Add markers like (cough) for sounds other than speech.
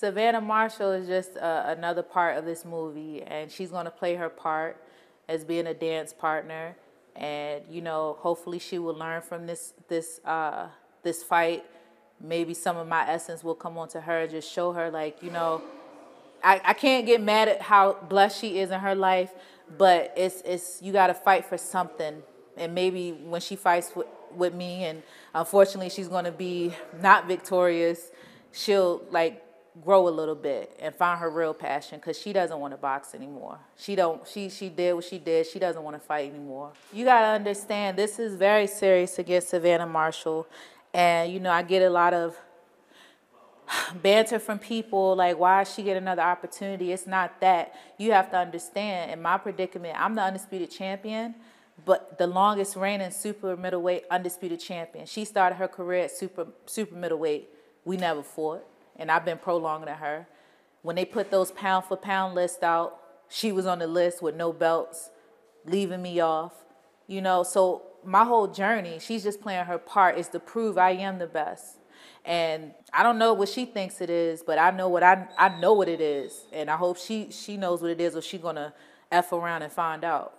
Savannah Marshall is just uh, another part of this movie, and she's going to play her part as being a dance partner. And you know, hopefully, she will learn from this this uh, this fight. Maybe some of my essence will come onto her. Just show her, like you know, I, I can't get mad at how blessed she is in her life, but it's it's you got to fight for something. And maybe when she fights with, with me, and unfortunately she's going to be not victorious, she'll like grow a little bit and find her real passion because she doesn't want to box anymore. She don't. She she did what she did. She doesn't want to fight anymore. You gotta understand this is very serious against Savannah Marshall, and you know I get a lot of (sighs) banter from people like why she get another opportunity it's not that you have to understand in my predicament i'm the undisputed champion but the longest reigning super middleweight undisputed champion she started her career at super super middleweight we never fought and i've been prolonging her. When they put those pound for pound list out she was on the list with no belts leaving me off you know? So my whole journey she's just playing her part is to prove i am the best. And I don't know what she thinks it is, but I know what I I know what it is, and I hope she she knows what it is, or she gonna f around and find out.